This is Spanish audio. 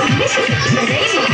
रहिया में